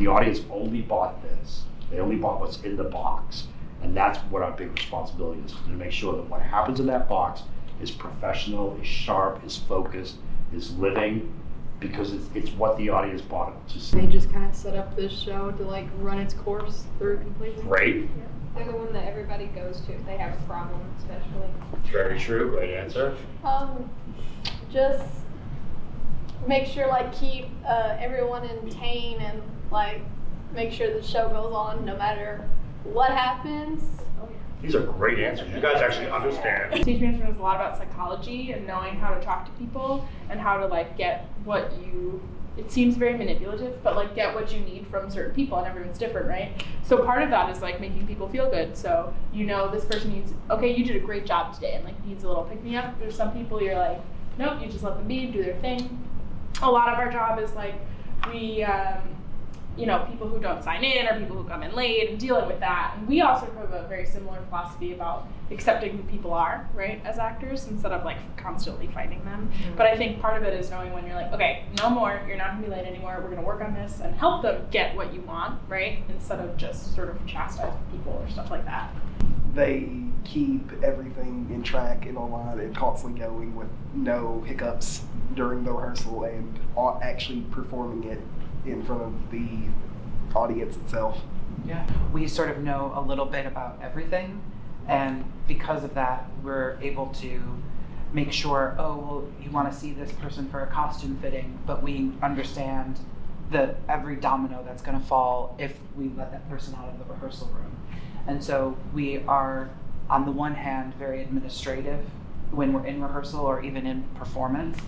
The audience only bought this. They only bought what's in the box. And that's what our big responsibility is to make sure that what happens in that box is professional, is sharp, is focused, is living, because it's, it's what the audience bought it to see. They just kind of set up this show to like run its course through completely. Great. They're the one that everybody goes to if they have a problem, especially. Very true. Great answer. Um, just make sure like keep uh, everyone entertained and like make sure the show goes on no matter what happens. These are great answers. You guys actually understand. Stage management is a lot about psychology and knowing how to talk to people and how to like get what you it seems very manipulative, but like get what you need from certain people and everyone's different, right? So part of that is like making people feel good. So you know this person needs okay, you did a great job today and like needs a little pick me up. There's some people you're like, nope, you just let them be, do their thing. A lot of our job is like we um, you know, people who don't sign in or people who come in late and dealing with that. And we also have a very similar philosophy about accepting who people are, right, as actors instead of like constantly fighting them. Mm-hmm. But I think part of it is knowing when you're like, okay, no more, you're not gonna be late anymore, we're gonna work on this and help them get what you want, right? Instead of just sort of chastising people or stuff like that. They keep everything in track and online and constantly going with no hiccups during the rehearsal and actually performing it in front of the audience itself. Yeah, we sort of know a little bit about everything, and because of that, we're able to make sure, oh, well, you want to see this person for a costume fitting, but we understand that every domino that's going to fall if we let that person out of the rehearsal room. And so we are, on the one hand, very administrative when we're in rehearsal or even in performance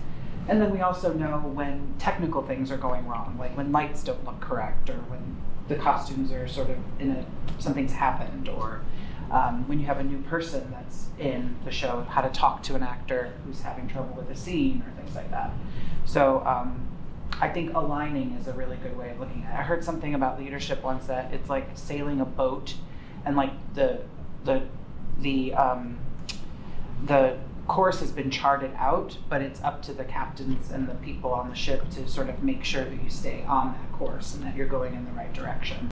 and then we also know when technical things are going wrong, like when lights don't look correct, or when the costumes are sort of in a something's happened, or um, when you have a new person that's in the show, how to talk to an actor who's having trouble with a scene, or things like that. So um, I think aligning is a really good way of looking at it. I heard something about leadership once that it's like sailing a boat, and like the the the um, the course has been charted out, but it's up to the captains and the people on the ship to sort of make sure that you stay on that course and that you're going in the right direction.